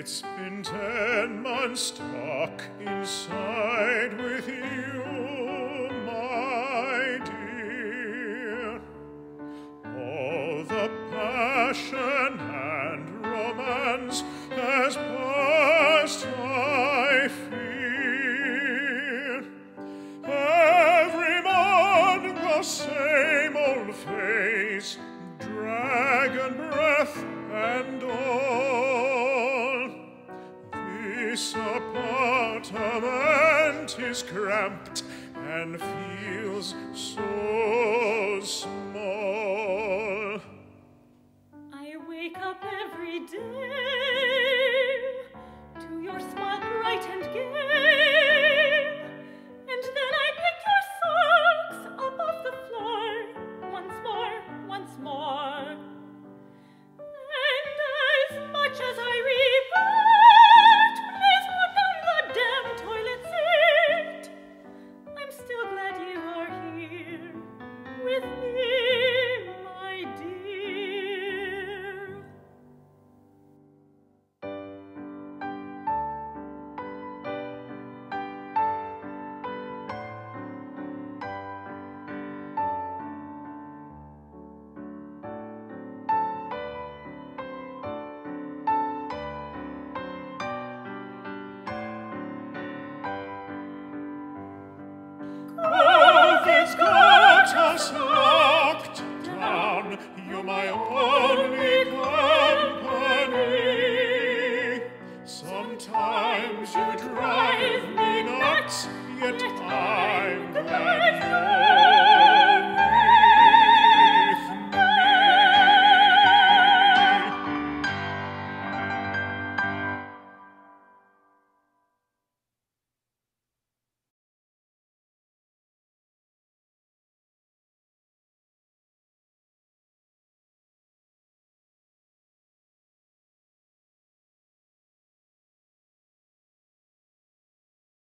It's been ten months stuck inside with you, my dear. All the passion This apartment is cramped and feels so small. I wake up every day it.